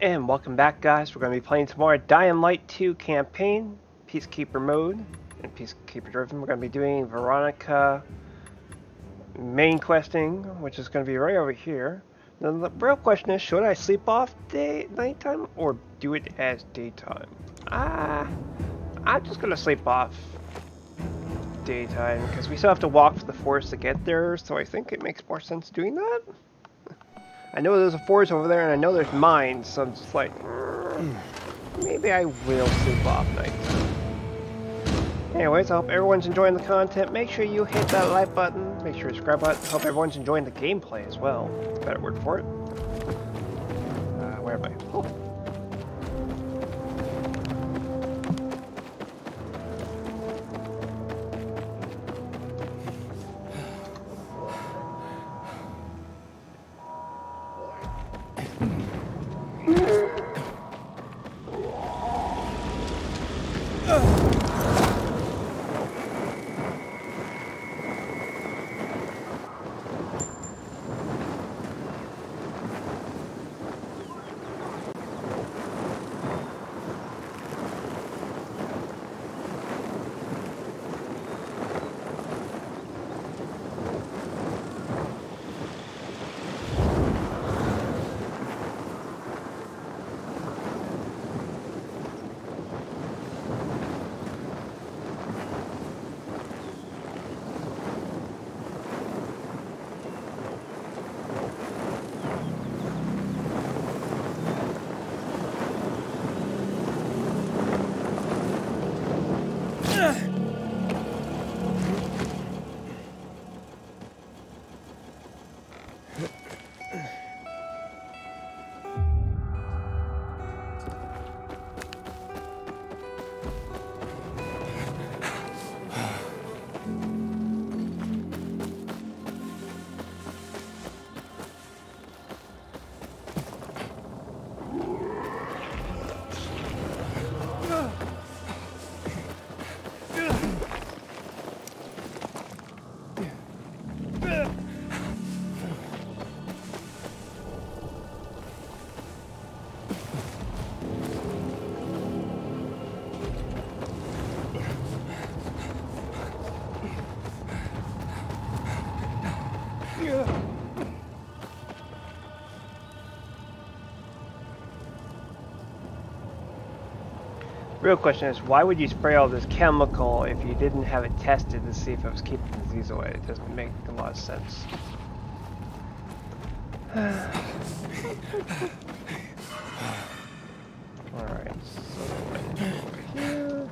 And welcome back guys, we're going to be playing some more Dying Light 2 campaign, Peacekeeper mode, and Peacekeeper driven. We're going to be doing Veronika main questing, which is going to be right over here. Now the real question is, should I sleep off day nighttime or do it as daytime? Ah, I'm just going to sleep off daytime because we still have to walk to the forest to get there, so I think it makes more sense doing that. I know there's a forest over there, and I know there's mines, so I'm just like, mm, maybe I will sleep off night. Anyways, I hope everyone's enjoying the content. Make sure you hit that like button. Make sure you subscribe button. Hope everyone's enjoying the gameplay as well. Better word for it. Uh, where am I? Oh. The real question is, why would you spray all this chemical if you didn't have it tested to see if it was keeping the disease away? It doesn't make a lot of sense. Alright, so here.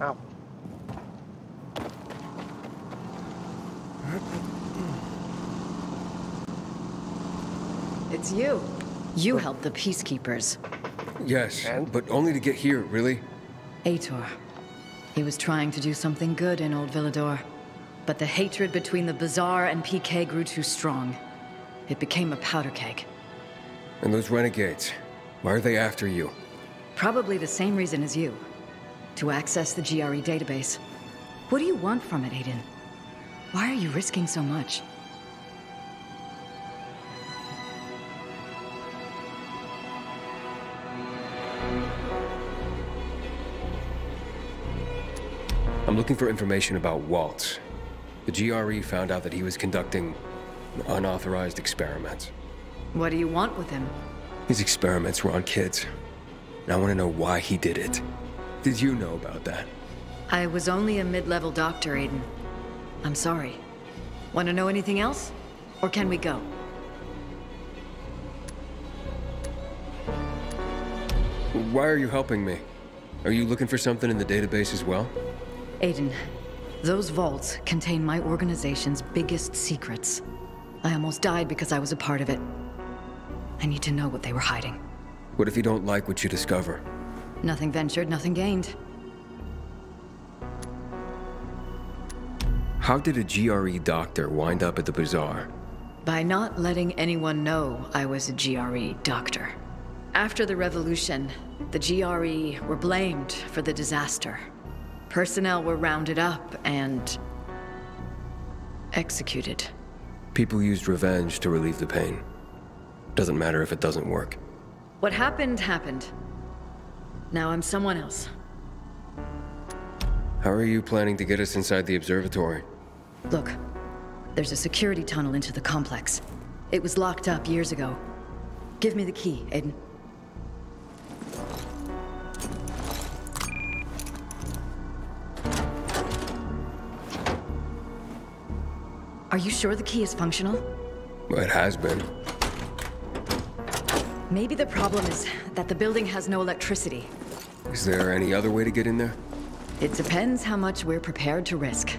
Ow. It's you. You helped the peacekeepers. Yes, And? but only to get here, really? Aitor. He was trying to do something good in Old Villedor. But the hatred between the Bazaar and PK grew too strong. It became a powder keg. And those renegades, why are they after you? Probably the same reason as you. To access the GRE database. What do you want from it, Aiden? Why are you risking so much? I'm looking for information about Waltz. The GRE found out that he was conducting unauthorized experiments. What do you want with him? His experiments were on kids. And I want to know why he did it. Did you know about that? I was only a mid-level doctor, Aiden. I'm sorry. Want to know anything else? Or can we go? Why are you helping me? Are you looking for something in the database as well? Aiden, those vaults contain my organization's biggest secrets. I almost died because I was a part of it. I need to know what they were hiding. What if you don't like what you discover? Nothing ventured, nothing gained. How did a GRE doctor wind up at the bazaar? By not letting anyone know I was a GRE doctor. After the revolution, the GRE were blamed for the disaster. Personnel were rounded up and... executed. People used revenge to relieve the pain. Doesn't matter if it doesn't work. What happened, happened. Now I'm someone else. How are you planning to get us inside the observatory? Look, there's a security tunnel into the complex. It was locked up years ago. Give me the key, Aiden. Are you sure the key is functional? Well, it has been. Maybe the problem is that the building has no electricity. Is there any other way to get in there? It depends how much we're prepared to risk.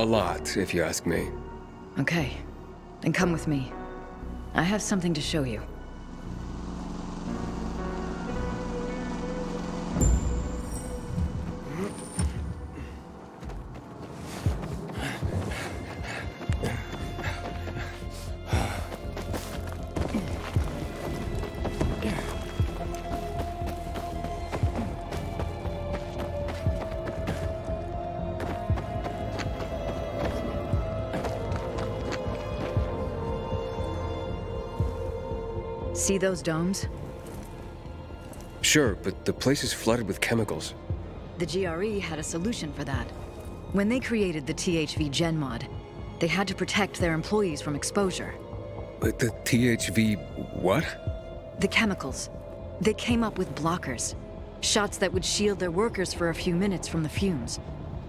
A lot, if you ask me. Okay, then come with me. I have something to show you. See those domes? Sure, but the place is flooded with chemicals. The GRE had a solution for that. When they created the THV Gen mod, they had to protect their employees from exposure. But the THV... what? The chemicals. They came up with blockers. Shots that would shield their workers for a few minutes from the fumes.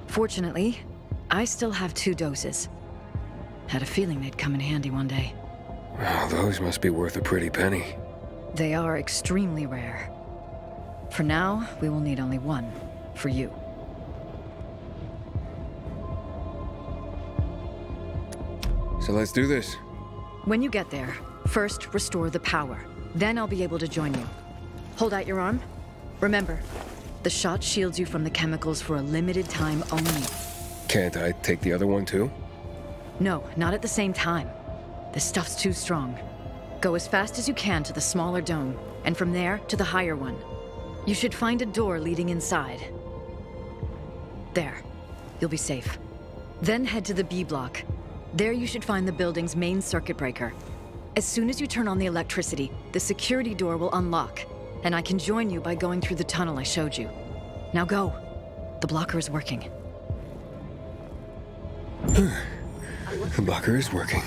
Fortunately, I still have two doses. Had a feeling they'd come in handy one day. Oh, those must be worth a pretty penny. They are extremely rare. For now, we will need only one. For you. So let's do this. When you get there, first restore the power. Then I'll be able to join you. Hold out your arm. Remember, the shot shields you from the chemicals for a limited time only. Can't I take the other one too? No, not at the same time. The stuff's too strong. Go as fast as you can to the smaller dome, and from there to the higher one. You should find a door leading inside. There. You'll be safe. Then head to the B block. There you should find the building's main circuit breaker. As soon as you turn on the electricity, the security door will unlock, and I can join you by going through the tunnel I showed you. Now go. The blocker is working. The blocker is working.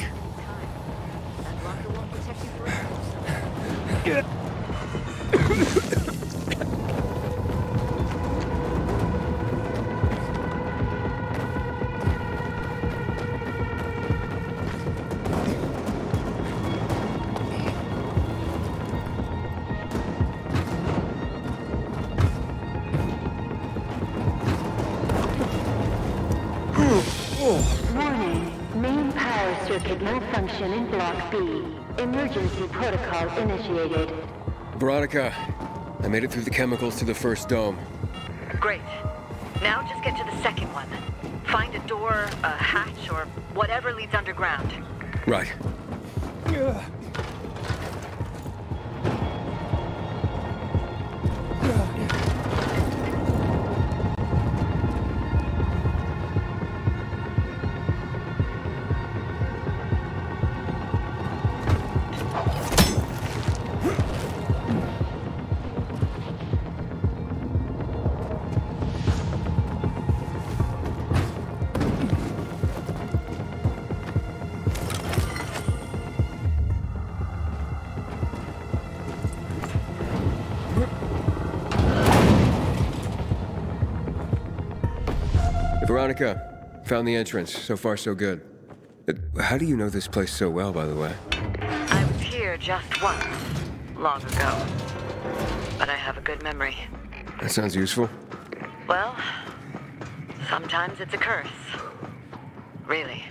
Warning. Main power circuit malfunction in Block B. Emergency protocol initiated. Veronika, I made it through the chemicals to the first dome. Great. Now just get to the second one. Find a door, a hatch, or whatever leads underground. Right. Veronika, found the entrance. So far, so good. Uh, How do you know this place so well, by the way? I was here just once, long ago. But I have a good memory. That sounds useful. Well, sometimes it's a curse. Really.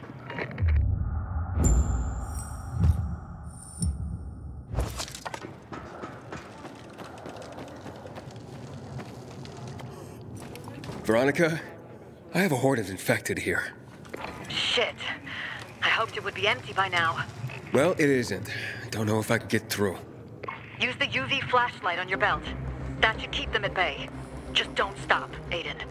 Veronika, I have a horde of infected here. Shit. I hoped it would be empty by now. Well, it isn't. Don't know if I can get through. Use the UV flashlight on your belt. That should keep them at bay. Just don't stop, Aiden.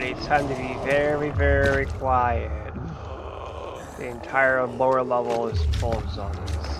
It's time to be very, very quiet. The entire lower level is full of zombies.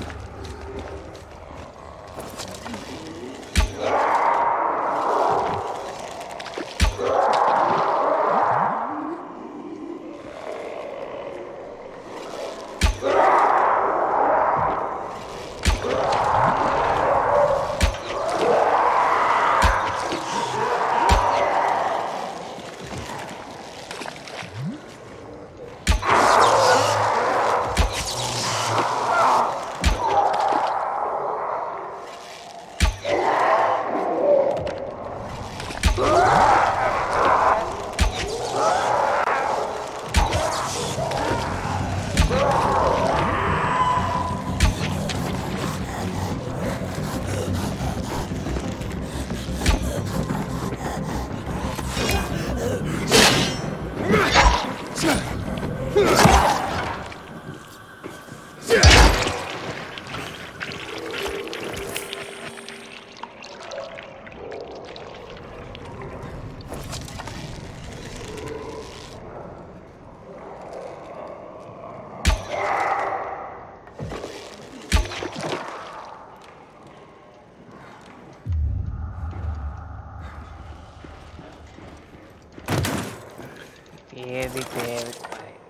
Very, very quiet.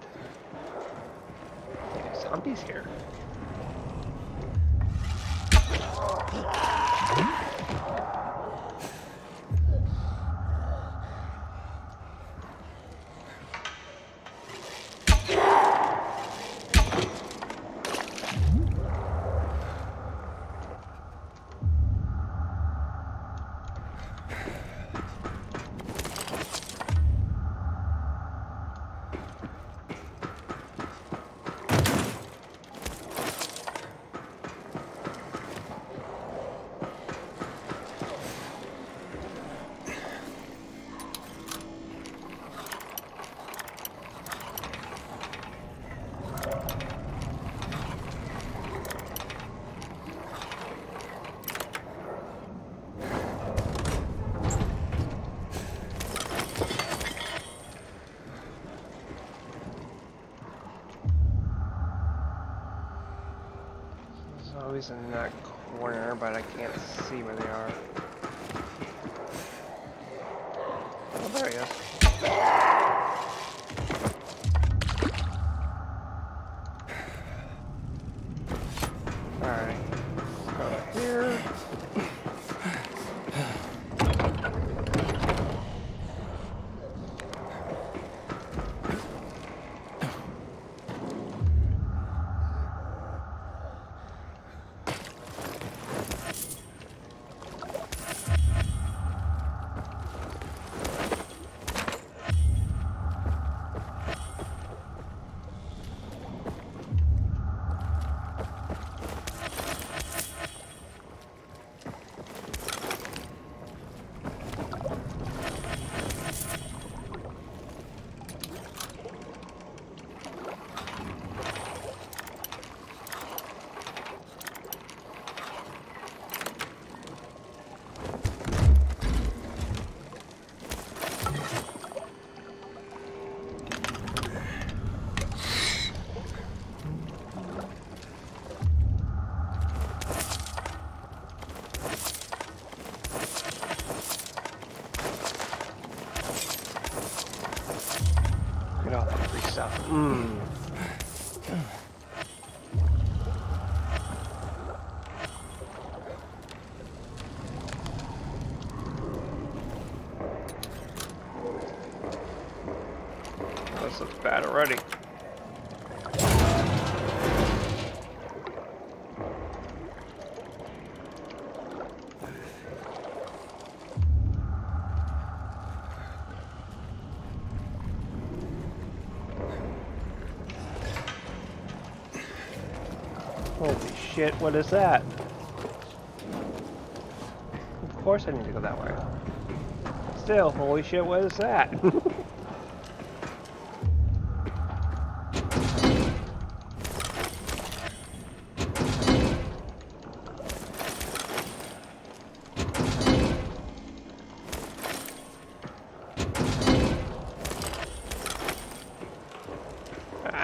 There's zombies here. There's always in that corner, but I can't see where they are. Ready. Holy shit, what is that? Of course I need to go that way. Still, holy shit, what is that?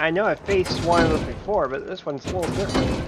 I know I faced one of those before, but this one's a little different.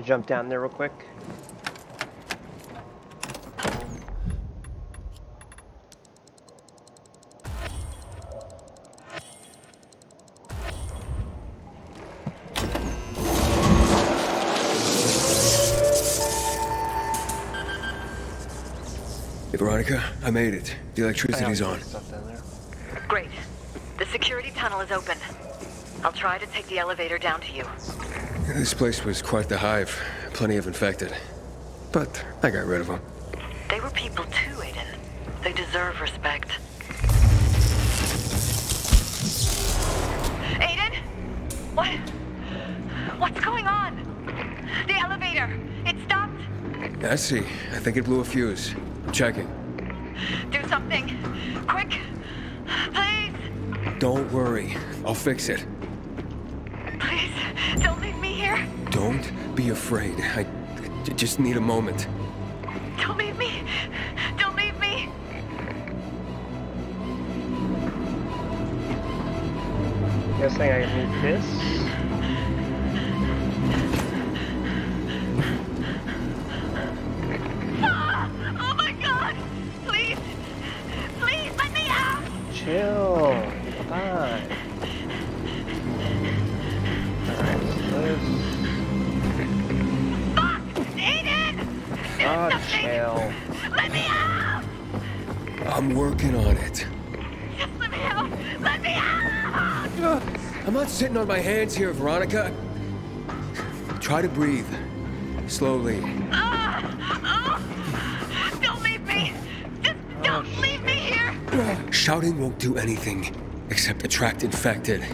I'm gonna jump down there real quick. Hey, Veronika, I made it. The electricity's on. Stuff down there. Great. The security tunnel is open. I'll try to take the elevator down to you. This place was quite the hive. Plenty of infected. But I got rid of them. They were people too, Aiden. They deserve respect. Aiden? What? What's going on? The elevator. It stopped. I see. I think it blew a fuse. I'm checking. Do something. Quick. Please. Don't worry. I'll fix it. Be afraid. I just need a moment. Don't leave me. Don't leave me. Guessing I need this. Sitting on my hands here, Veronika. Try to breathe. Slowly. Ah! Ah! Don't leave me! Just don't leave me here! Shouting won't do anything except attract infected.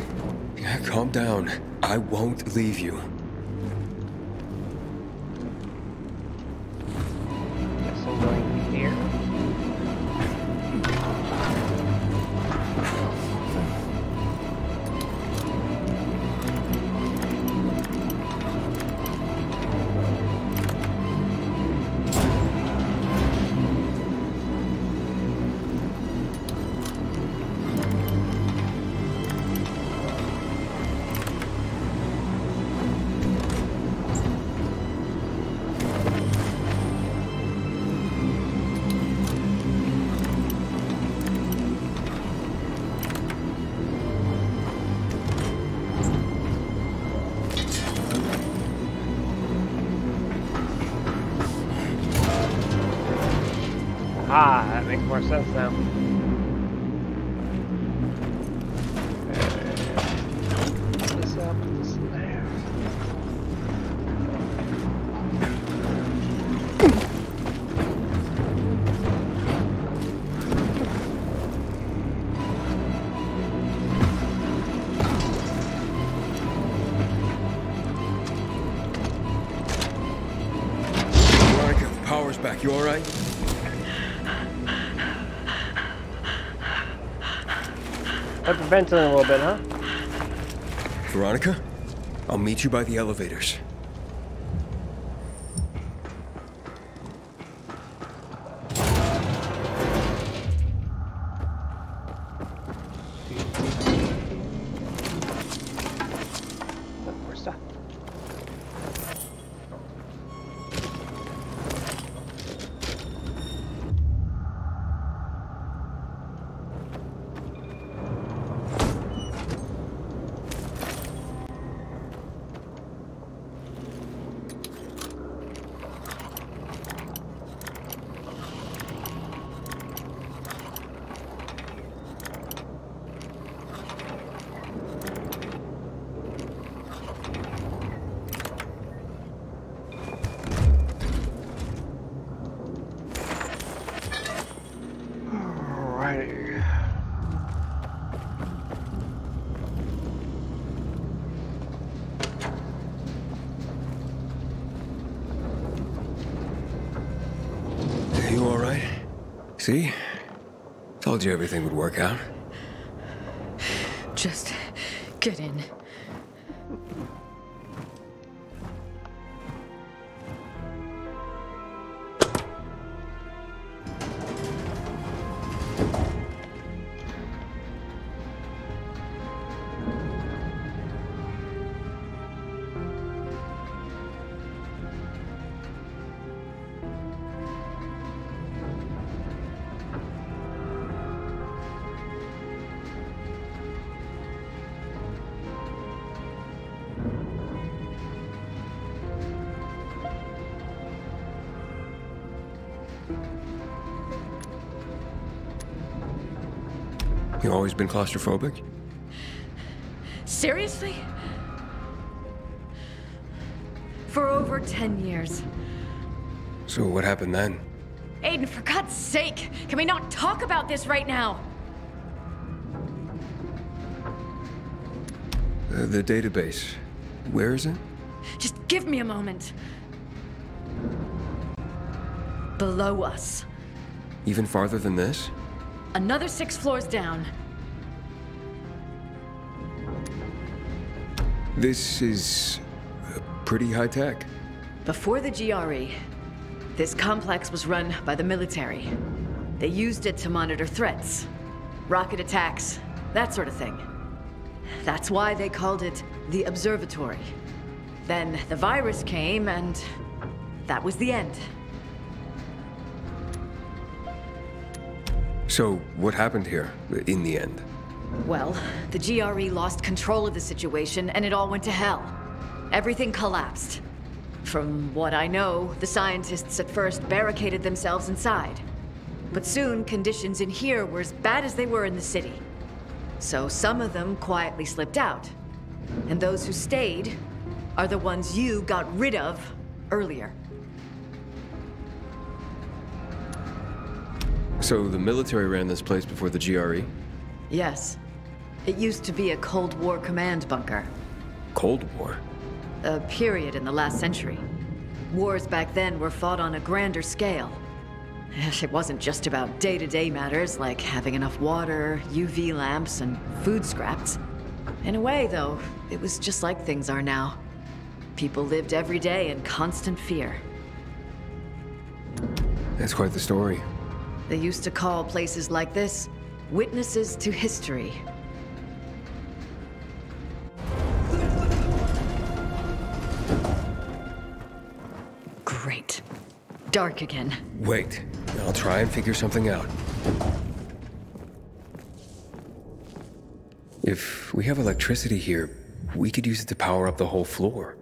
Yeah, calm down. I won't leave you. More sense now. Hyperventilating a little bit, huh? Veronika? I'll meet you by the elevators. See? Told you everything would work out. Just get in. You always been claustrophobic? Seriously? For over 10 years. So what happened then? Aiden, for God's sake, can we not talk about this right now? Uh, the database. Where is it? Just give me a moment. Below us. Even farther than this? Another six floors down. This is uh, pretty high tech. Before the GRE, this complex was run by the military. They used it to monitor threats, rocket attacks, that sort of thing. That's why they called it the Observatory. Then the virus came, and that was the end. So what happened here in the end? Well, the GRE lost control of the situation, and it all went to hell. Everything collapsed. From what I know, the scientists at first barricaded themselves inside. But soon, conditions in here were as bad as they were in the city. So some of them quietly slipped out. And those who stayed are the ones you got rid of earlier. So the military ran this place before the GRE? Yes. It used to be a Cold War command bunker. Cold War? A period in the last century. Wars back then were fought on a grander scale. It wasn't just about day-to-day matters like having enough water, UV lamps, and food scraps. In a way, though, it was just like things are now. People lived every day in constant fear. That's quite the story. They used to call places like this witnesses to history. Great. Dark again. Wait, I'll try and figure something out. If we have electricity here, we could use it to power up the whole floor.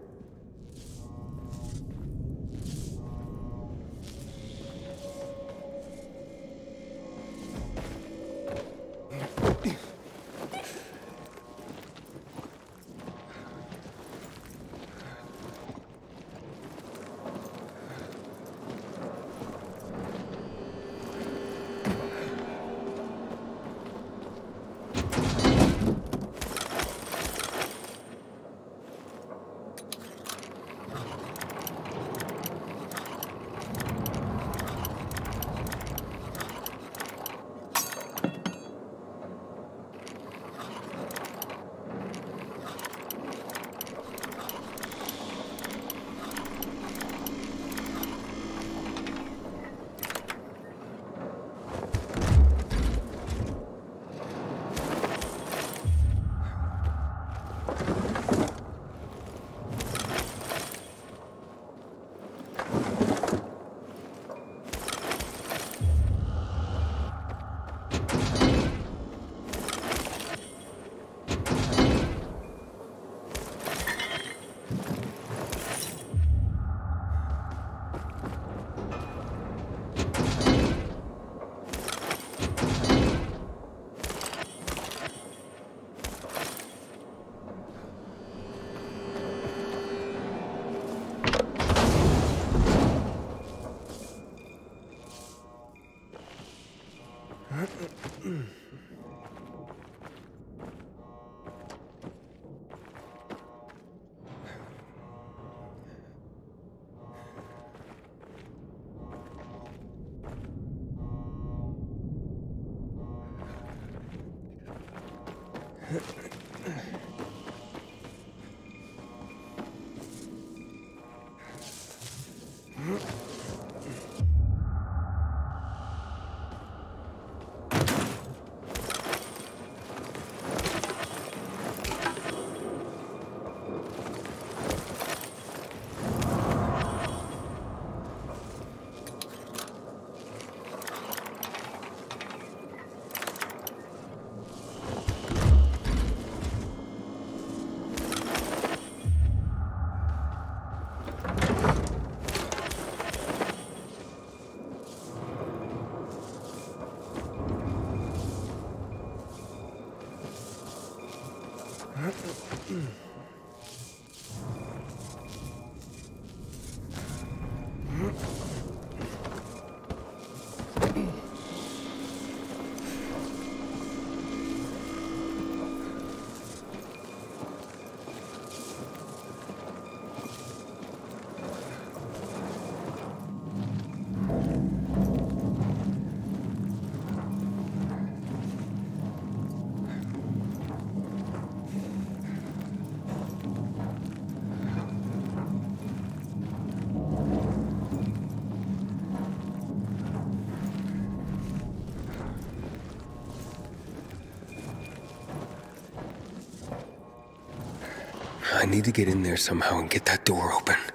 I need to get in there somehow and get that door open.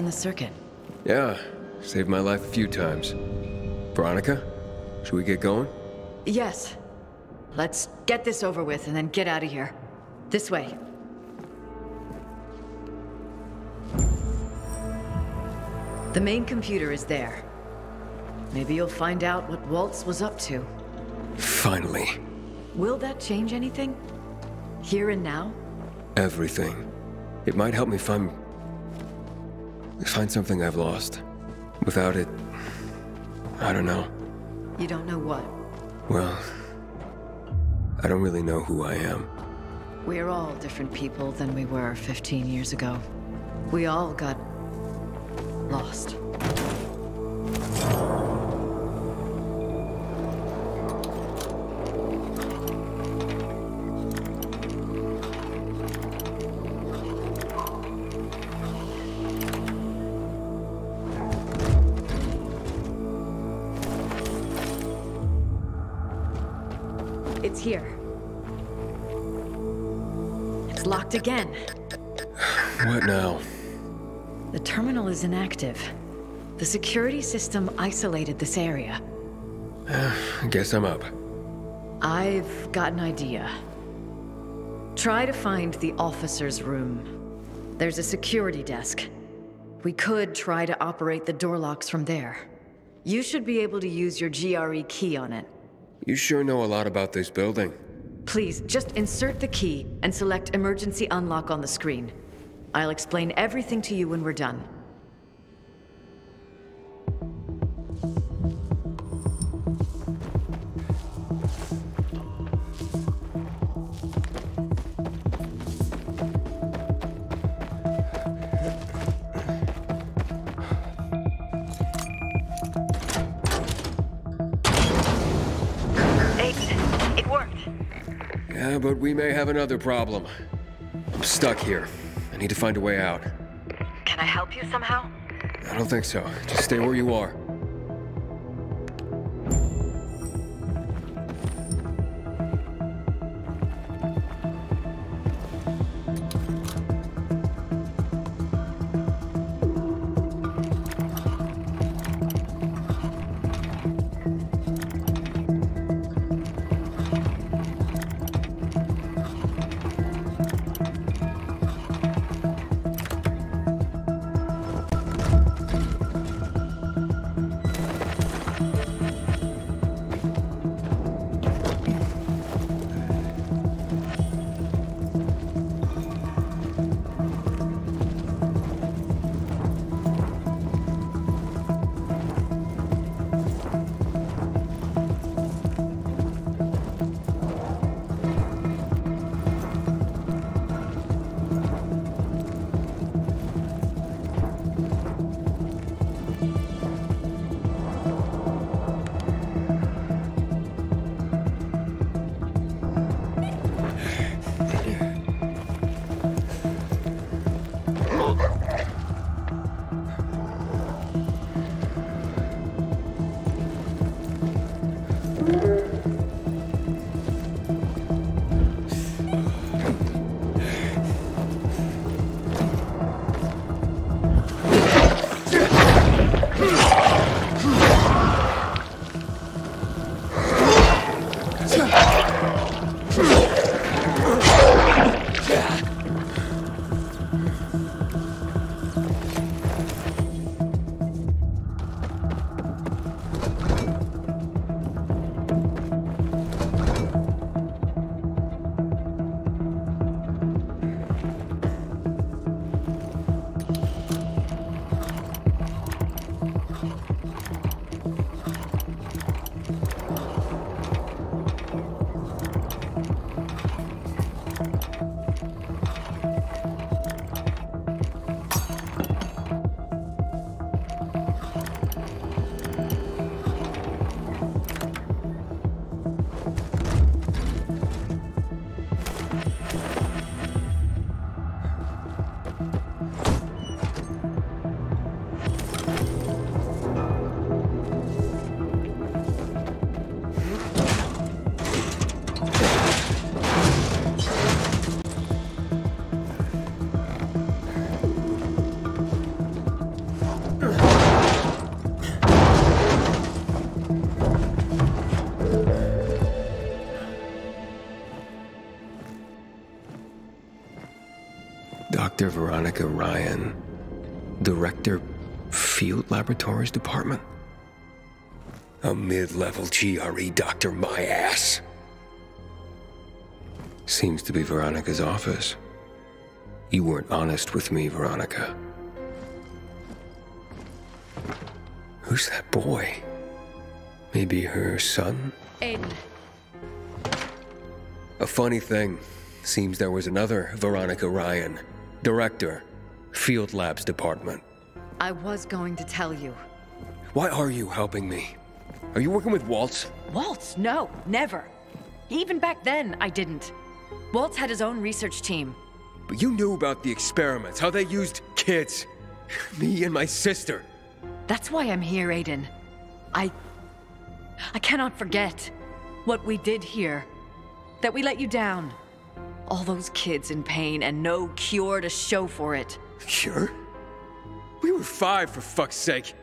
Rerouting the circuit. Yeah, saved my life a few times. Veronika, should we get going? Yes. Let's get this over with and then get out of here. This way. The main computer is there. Maybe you'll find out what Waltz was up to. Finally. Will that change anything? Here and now? Everything. It might help me find... find something I've lost. Without it... I don't know. You don't know what? Well... I don't really know who I am. We're all different people than we were 15 years ago. We all got... lost. System isolated this area. I guess I'm up. I've got an idea. Try to find the officer's room. There's a security desk. We could try to operate the door locks from there. You should be able to use your GRE key on it. You sure know a lot about this building. Please, just insert the key and select emergency unlock on the screen. I'll explain everything to you when we're done. But we may have another problem. I'm stuck here. I need to find a way out. Can I help you somehow? I don't think so. Just stay where you are. Veronika Ryan, Director, Field Laboratories Department? A mid-level GRE doctor, my ass. Seems to be Veronika's office. You weren't honest with me, Veronika. Who's that boy? Maybe her son? Aiden, A funny thing. Seems there was another Veronika Ryan, Director, Field Labs Department. I was going to tell you. Why are you helping me? Are you working with Waltz? Waltz, no, never. Even back then, I didn't. Waltz had his own research team. But you knew about the experiments, how they used kids. Me and my sister. That's why I'm here, Aiden. I. I cannot forget what we did here. That we let you down. All those kids in pain and no cure to show for it. Cure? We were five, for fuck's sake.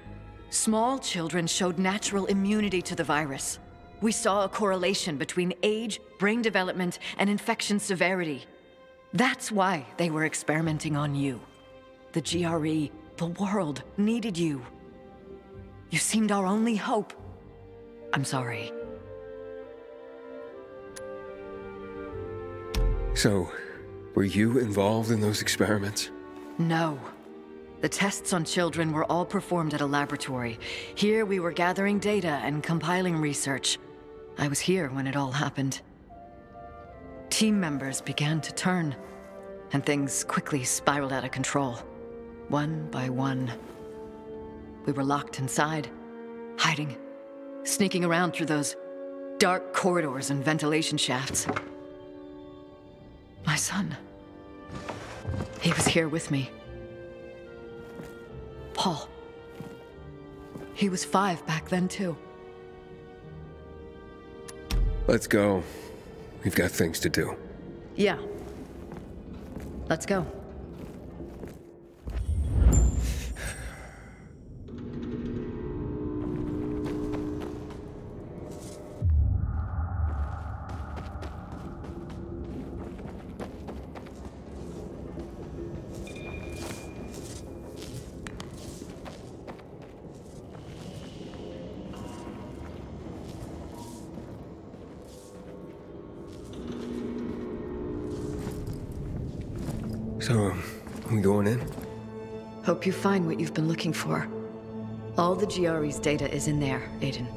Small children showed natural immunity to the virus. We saw a correlation between age, brain development, and infection severity. That's why they were experimenting on you. The GRE, the world, needed you. You seemed our only hope. I'm sorry. So, were you involved in those experiments? No. The tests on children were all performed at a laboratory. Here we were gathering data and compiling research. I was here when it all happened. Team members began to turn, and things quickly spiraled out of control. One by one. We were locked inside, hiding, sneaking around through those dark corridors and ventilation shafts. My son. He was here with me. Paul. He was five back then, too. Let's go. We've got things to do. Yeah. Let's go. You find what you've been looking for. All the GRE's data is in there, Aiden.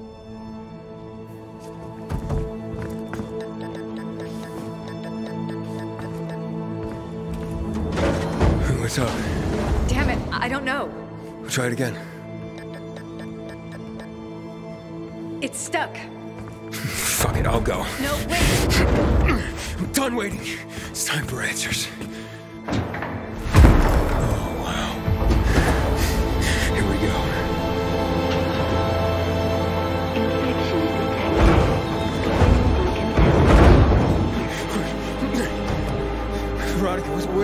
What's up? Damn it, I don't know. We'll try it again. It's stuck. Fuck it, I'll go. No, wait! I'm done waiting. It's time for answers.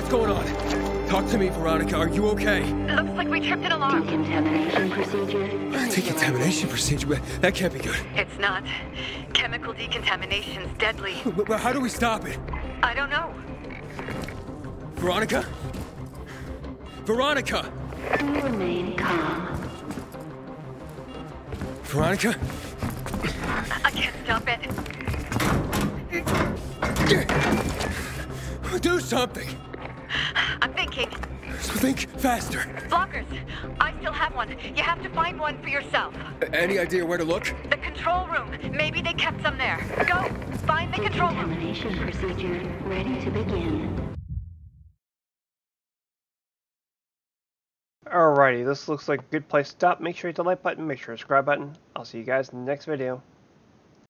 Talk to me, Veronika. Are you okay? Looks like we tripped an alarm. Decontamination procedure. Decontamination procedure. That can't be good. It's not. Chemical decontamination's deadly. But, but how do we stop it? I don't know. Veronika? Veronika! Remain calm. Veronika? I can't stop it. Do something! I'm thinking. Think faster. Blockers. I still have one. You have to find one for yourself. Any idea where to look? The control room. Maybe they kept some there. Go. Find the control room. Decontamination procedure ready to begin. Alrighty, this looks like a good place to stop. Make sure you hit the like button, make sure to subscribe button. I'll see you guys in the next video.